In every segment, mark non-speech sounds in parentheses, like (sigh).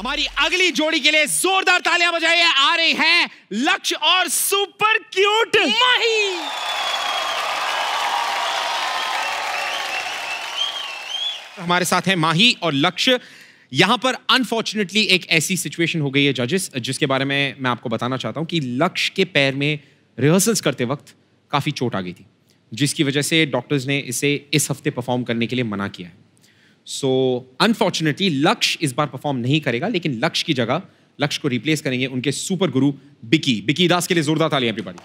हमारी अगली जोड़ी के लिए जोरदार तालियाँ बजाइए आ रही हैं लक्ष्य और सुपर क्यूट माही। हमारे साथ हैं माही और लक्ष्य। यहाँ पर अनफॉर्चुनेटली एक ऐसी सिचुएशन हो गई है जजेस जिसके बारे में मैं आपको बताना चाहता हूँ कि लक्ष्य के पैर में रिहर्सल्स करते वक्त काफ़ी चोट आ गई थी, जिसकी वजह से डॉक्टर्स ने इसे इस हफ़्ते परफॉर्म करने के लिए मना किया है। सो अनफॉर्चुनेटली लक्ष्य इस बार परफॉर्म नहीं करेगा, लेकिन लक्ष्य की जगह लक्ष्य को रिप्लेस करेंगे उनके सुपर गुरु बिकी बिकी दास के लिए जोरदार तालियाँ एवरीबॉडी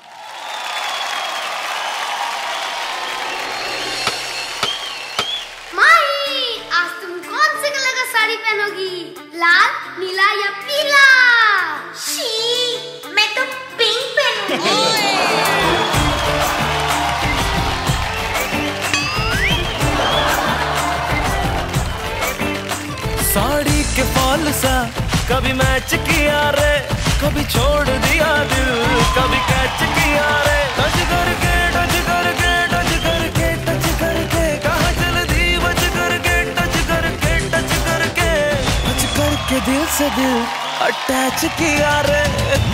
के सा कभी मैच किया रे, कभी छोड़ दिया दिल, कभी कैच किया रे। टच करके टच करके टच करके टच करके, कहाँ चल दी बच करके, टच करके टच करके। टच करके दिल से दिल अटैच किया रे,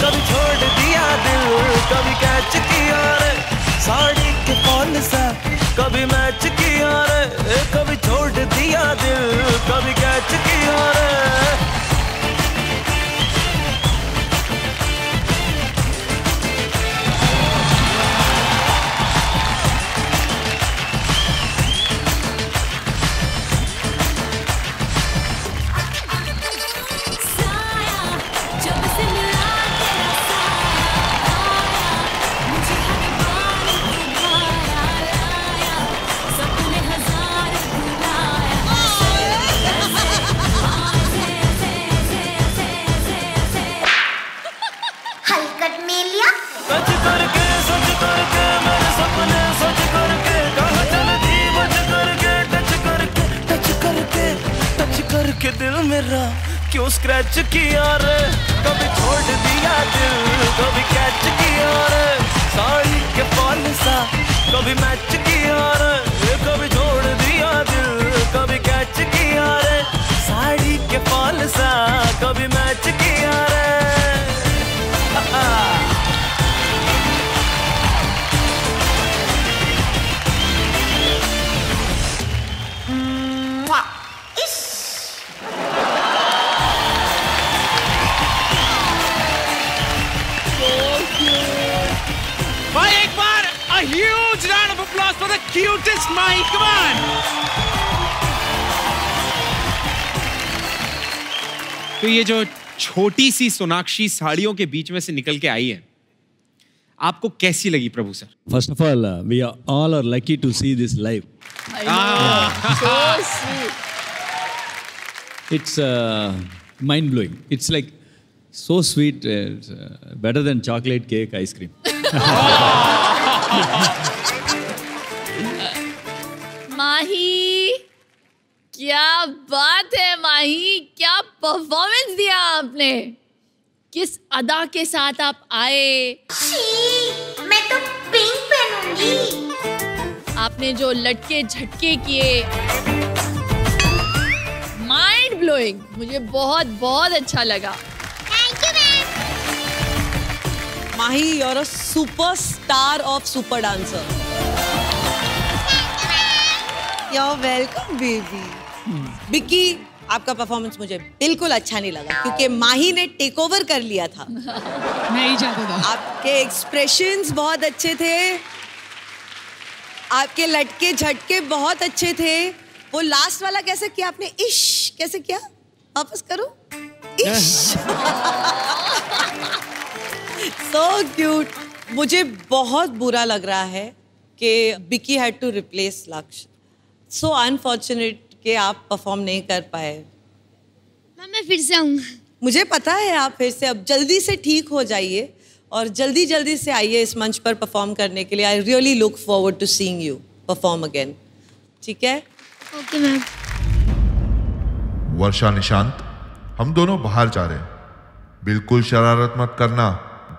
कभी छोड़ दिया दिल, कभी कैच किया रे। साड़ी के फॉल सा कभी मैच किया रे, कभी छोड़ दिया दिल। लिया। करके करके मेरे सपने करके कहा बच करके टच करके टच करके टच करके दिल मेरा क्यों स्क्रैच किया रे कभी छोड़ दिया दिल, कभी कैच किया रे। साड़ी के फॉल सा, कभी मैच किया Cutest mic, come तो ये जो छोटी सी सोनाक्षी साड़ियों के बीच में से निकल के आई है आपको कैसी लगी Prabhu sir? First of all we are all are lucky to see this live it's mind blowing it's like so sweet better than chocolate cake ice cream Mahi क्या बात है माही? क्या परफॉर्मेंस दिया आपने? किस अदा के साथ आप आए? मैं तो पिंक पहनूँगी। आपने जो लटके झटके किए। माइंड ब्लोइंग मुझे बहुत बहुत अच्छा लगा। Mahi you ma'am Mahi, you're a superstar of super dancer. You're welcome, baby. Bikki आपका परफॉर्मेंस मुझे बिल्कुल अच्छा नहीं लगा क्योंकि माही ने टेक ओवर कर लिया था। (laughs) मैं ही चाहता था आपके एक्सप्रेशंस बहुत अच्छे थे। आपके लटके झटके बहुत अच्छे थे। वो लास्ट वाला कैसे किया आपने? इश कैसे किया? वापस करो। इश। (laughs) सो क्यूट मुझे बहुत बुरा लग रहा है कि बिकी हैड टू रिप्लेस लक्ष्य सो अनफॉर्चुनेट कि आप परफॉर्म नहीं कर पाए। मैम मैं फिर से आऊँगा। मुझे पता है आप फिर से अब जल्दी से ठीक हो जाइए और जल्दी जल्दी से आइए इस मंच पर परफॉर्म करने के लिए। I really look forward to seeing you perform again ठीक है? ओके मैम वर्षा निशांत हम दोनों बाहर जा रहे हैं। बिल्कुल शरारत मत करना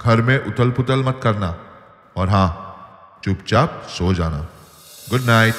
घर में उथल पुथल मत करना। और हाँ चुपचाप सो जाना। Good night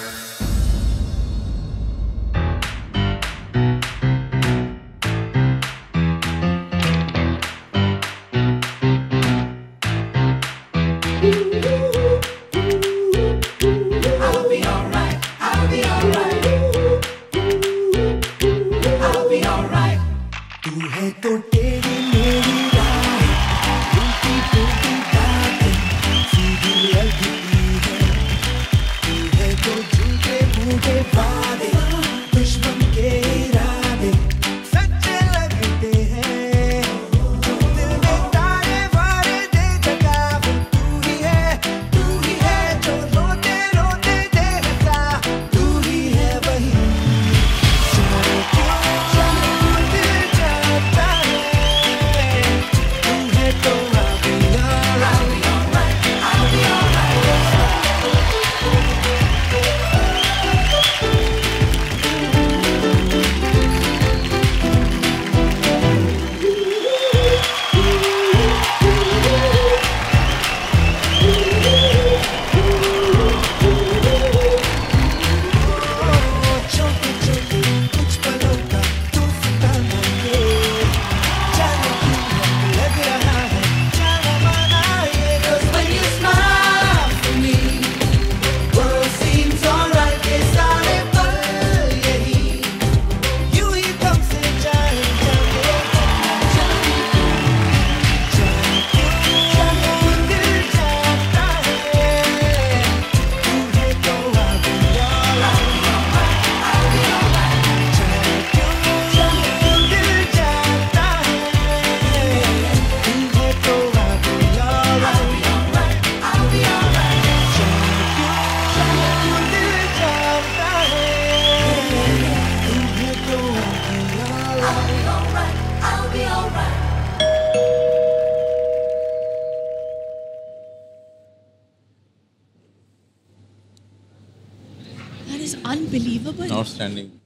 That is unbelievable. Outstanding.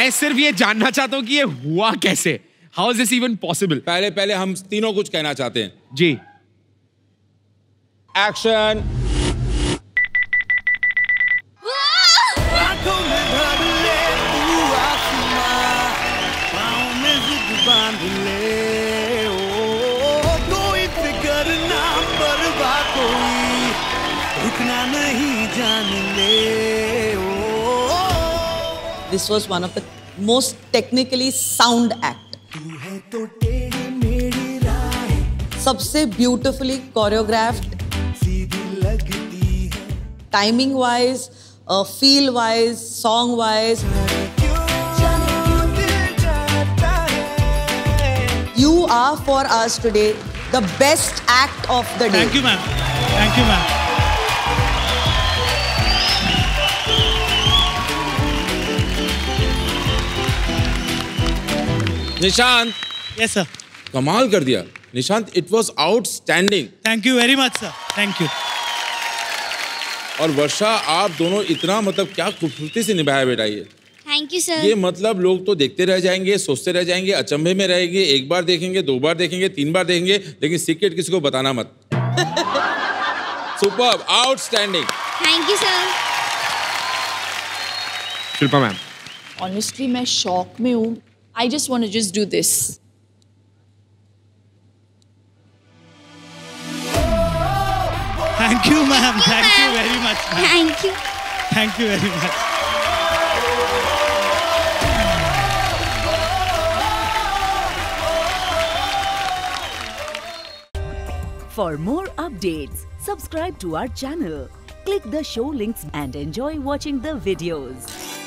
मैं सिर्फ़ ये जानना चाहता हूँ कि ये हुआ कैसे? How is this even possible पहले पहले हम तीनों कुछ कहना चाहते हैं। जी। एक्शन तू रुकना नहीं जान ले। This was one of the most technically sound act. तू है तो टेढ़ी मेढ़ी राहें सबसे beautifully choreographed, सीधी लगती है timing wise, uh, feel wise, song wise. क्यों क्यों दिल जाता है You are for us today the best act Nishant. Yes, sir. कमाल कर दिया। Nishant it was outstanding Thank you very much, sir. Thank you. और वर्षा आप दोनों इतना मतलब क्या खूबसूरती से निभाया बेटा ये। थैंक यू सर ये मतलब लोग तो देखते रह जाएँगे सोचते रह जाएँगे अचंभे में रहेंगे एक बार देखेंगे दो बार देखेंगे तीन बार देखेंगे लेकिन सीक्रेट किसी को बताना मत। Super outstanding thank you sir Shilpa ma'am. Honestly मैं शॉक में हूँ। I just want to just do this. Thank you, ma'am. Thank, Thank you very much. Thank you. Thank you very much. For more updates, subscribe to our channel, click the show links and enjoy watching the videos.